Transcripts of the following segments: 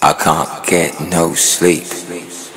I can't get no sleep.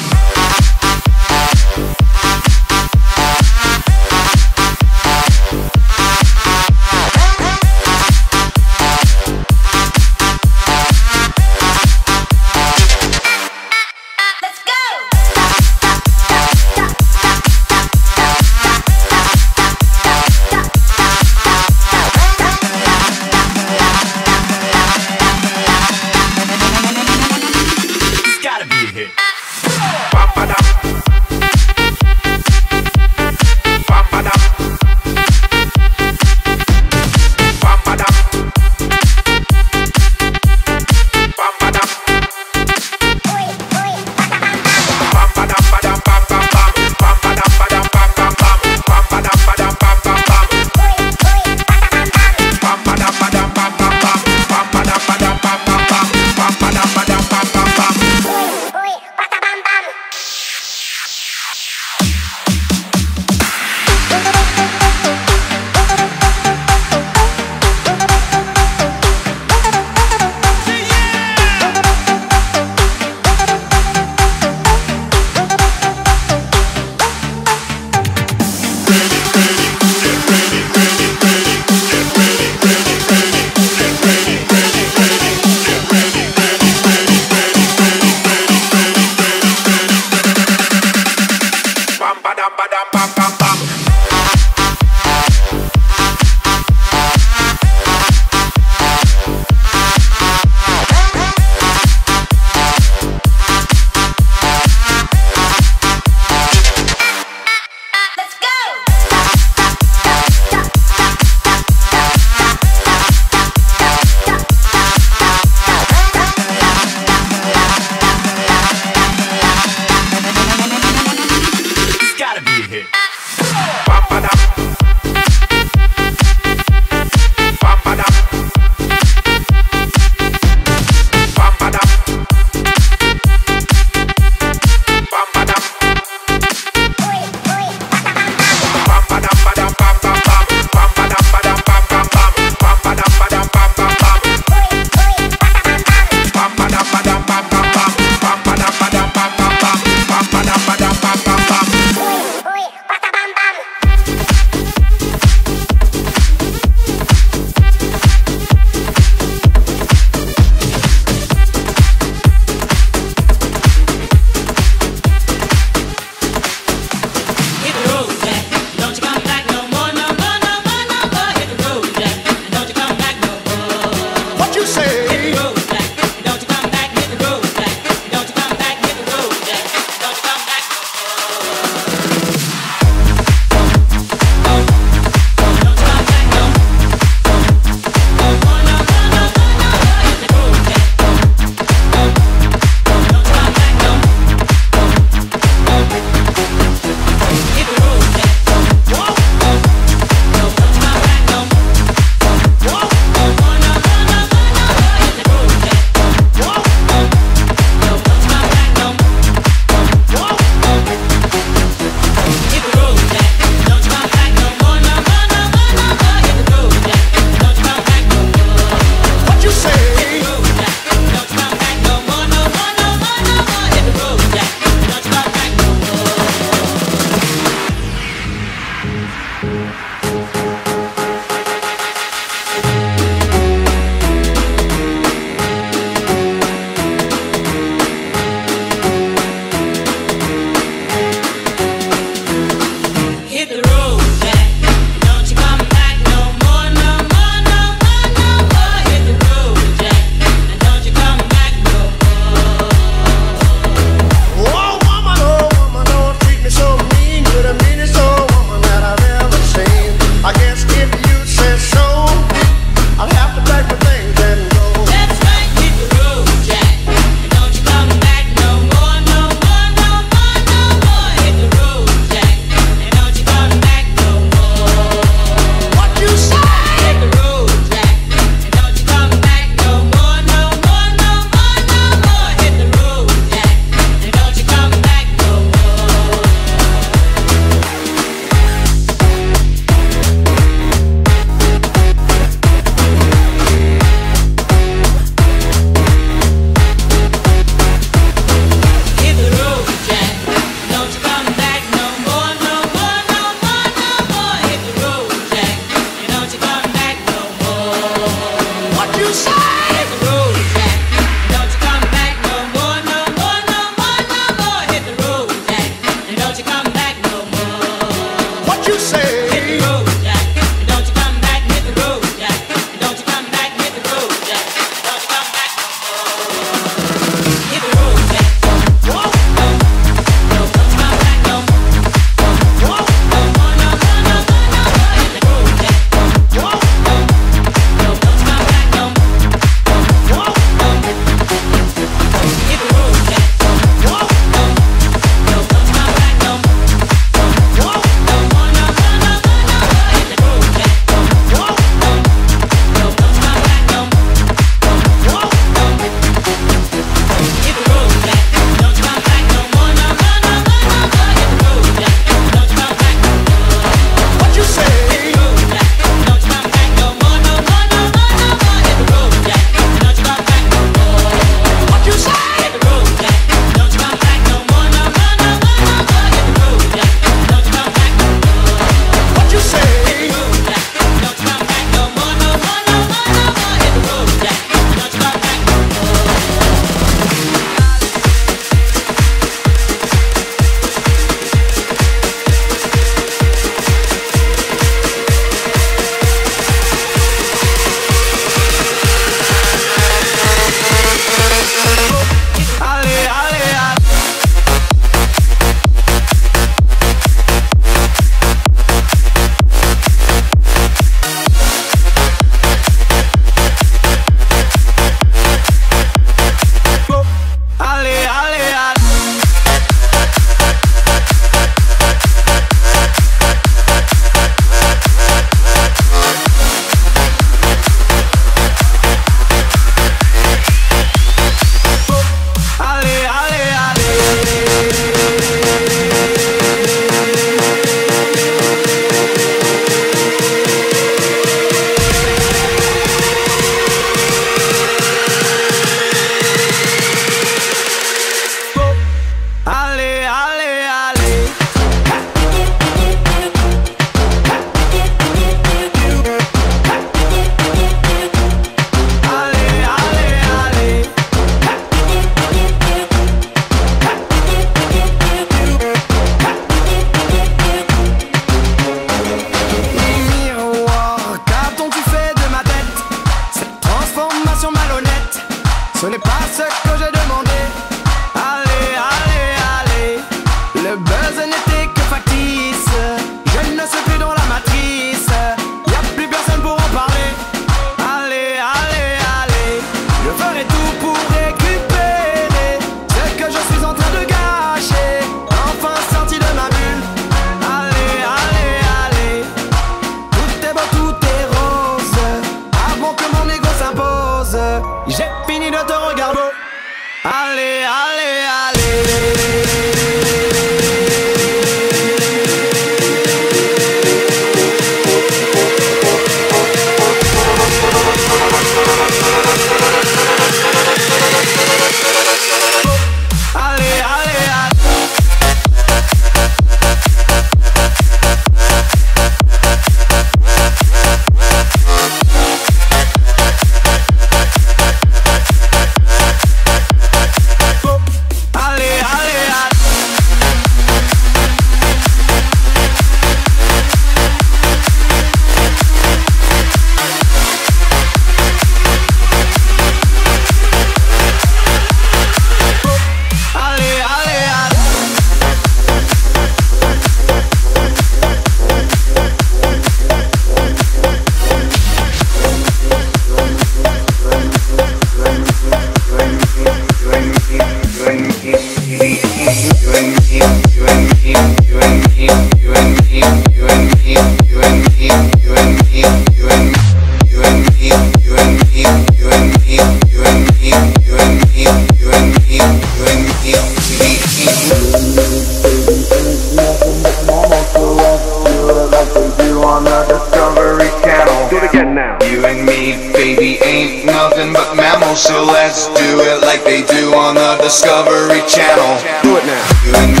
Discovery Channel. Do it now.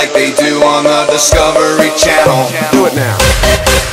like they do on the Discovery Channel. Do it now.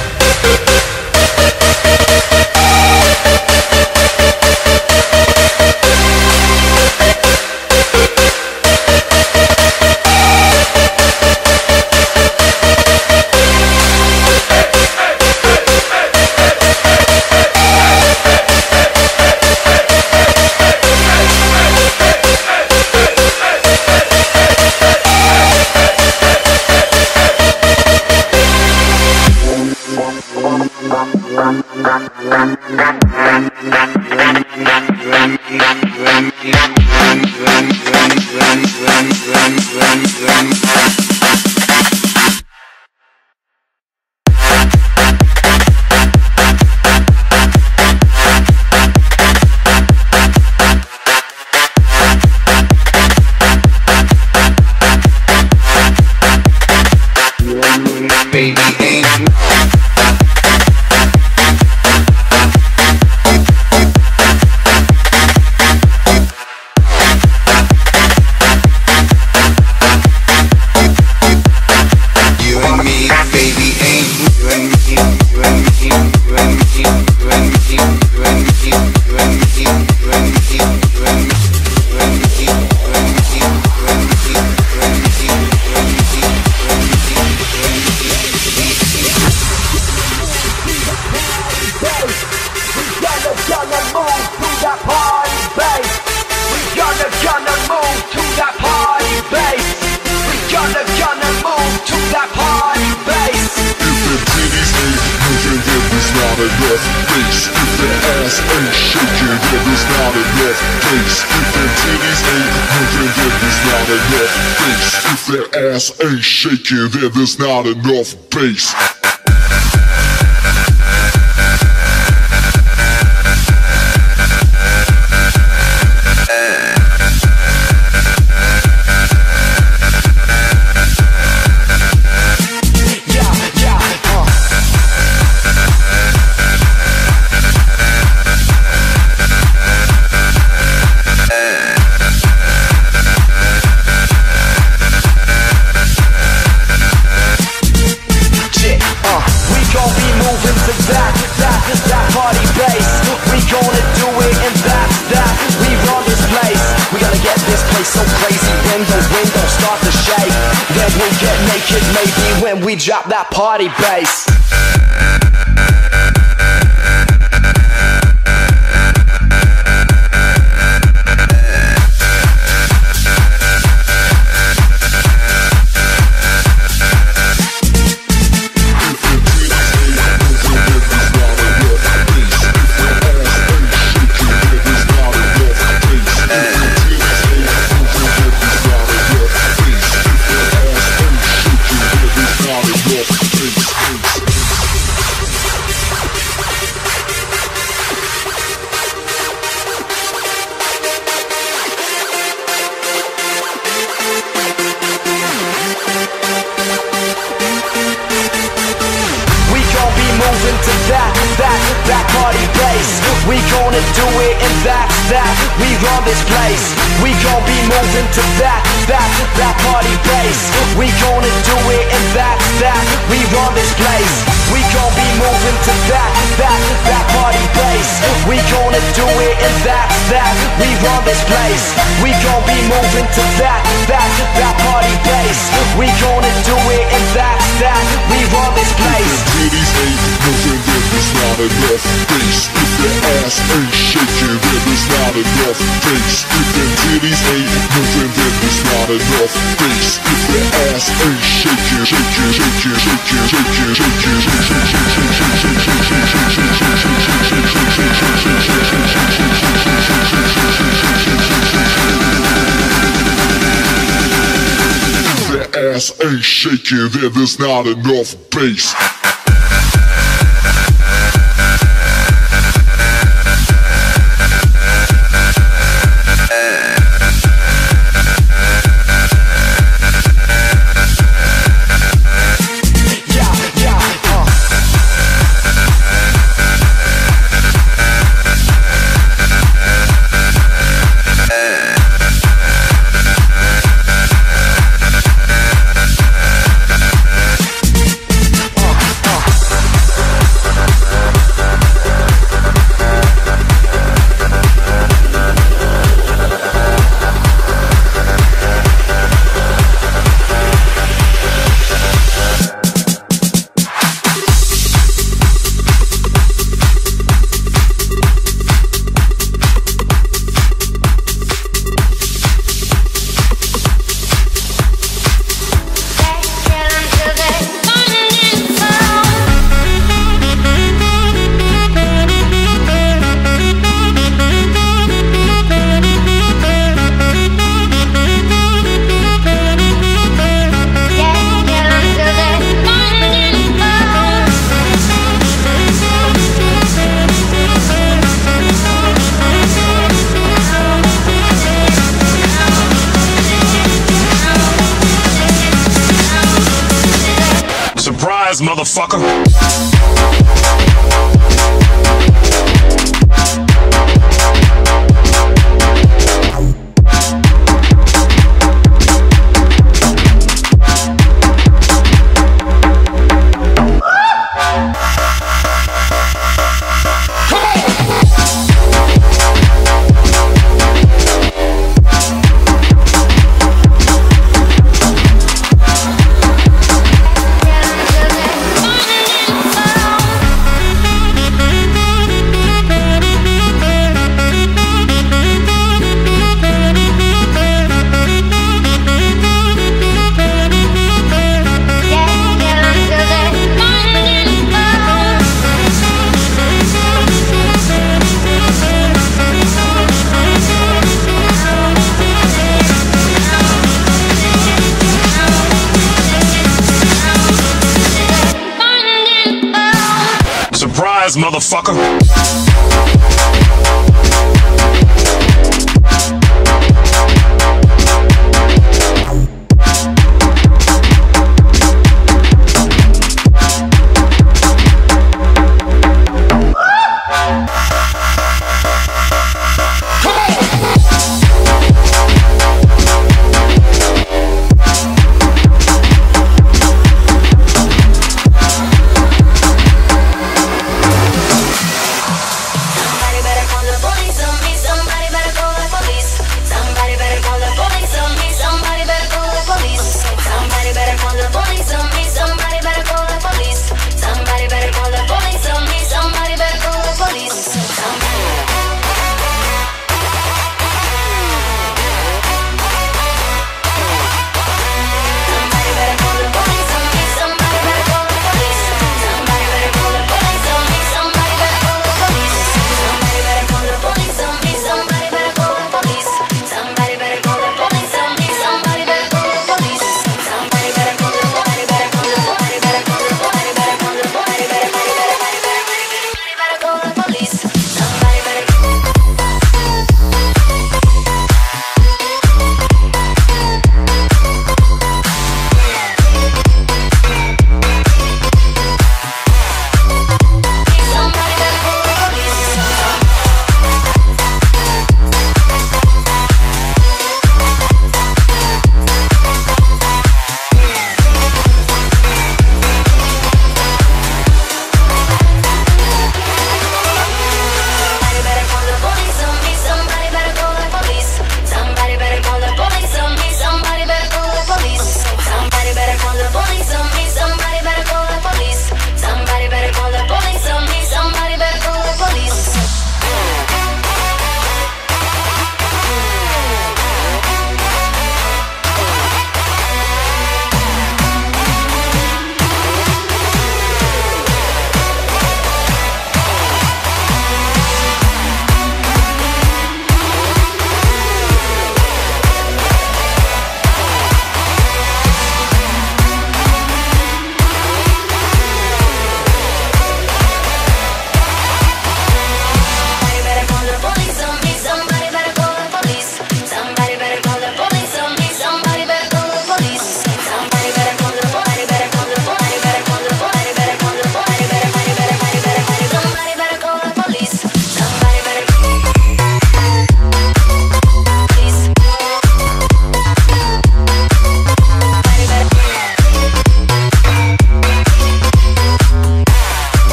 We drop that party bass. We run this place. We gon' be moving to that, that, that party place. We gonna do it and that, that, we run this place. We gon' be moving to that, that, that party place. We gonna do it and that, that, we run this place. There's not enough bass. If the ass ain't shaking, then there's not enough bass. If the titties ain't moving, then there's not enough bass. If the ass ain't shaking, shaking, shaking, shaking, shaking, shaking, If the ass ain't shaking, then there's not enough bass.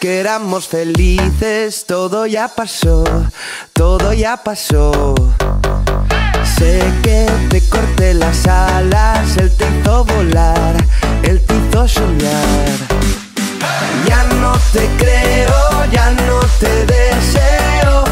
que éramos felices, todo ya pasó, todo ya pasó. Sé que te corté las alas, él te hizo volar, él te hizo soñar. Ya no te creo, ya no te deseo.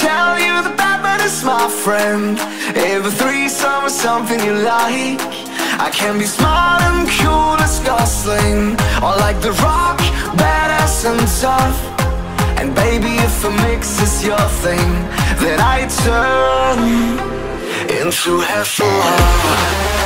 Tell you that Batman is my friend? Every threesome is something you like. I can be smart and cool as Gosling. Or like The Rock, badass and tough. And baby, if a mix is your thing, then I turn into Heffalump.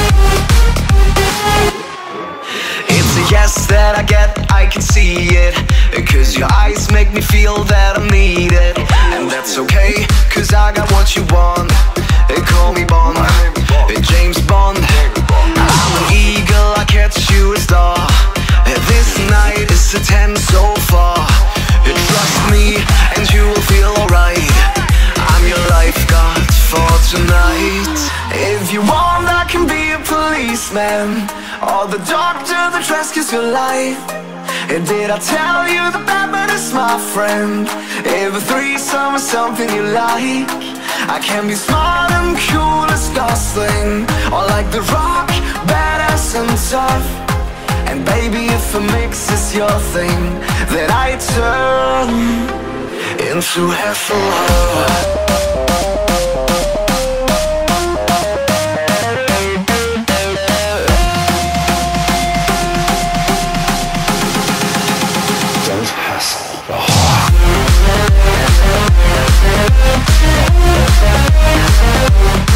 yes that I get, I can see it. Cause your eyes make me feel that I need it And that's okay, cause I got what you want. Call me Bond, James Bond. I'm an eagle, I catch you a star This night is a 10 so far. Trust me and you will feel alright. I'm your lifeguard for tonight. If you want, policeman Or the doctor that rescues your life. And did I tell you that Batman is my friend? Every threesome is something you like. I can be smart and cool as Gosling. Or like The Rock, badass and tough. And baby, if a mix is your thing, then I turn into Heffalump. Yeah.